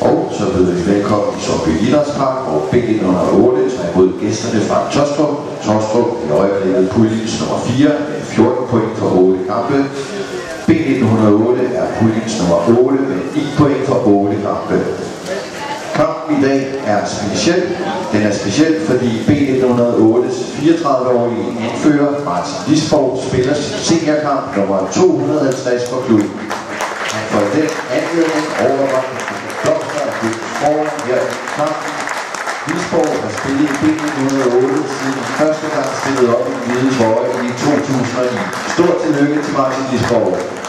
Og så byder vi velkommen i Sorby Idrætspark, hvor B108 tager imod gæsterne fra Tostrup. Tostrup i øjeblikket puljens nummer 4 med 14 point for 8 kampe. B108 er puljens nummer 8 med 9 point for 8 kampe. Kampen i dag er speciel. Den er speciel, fordi B108's 34-årige anfører Martin Lisborg spiller sin seniorkamp nummer 250 for klubben. Han får den anledning overvagt foran her i har spillet i B108 siden første gang stillet op i hvide trøje i 2009. Stort tillykke til Martin Visborg.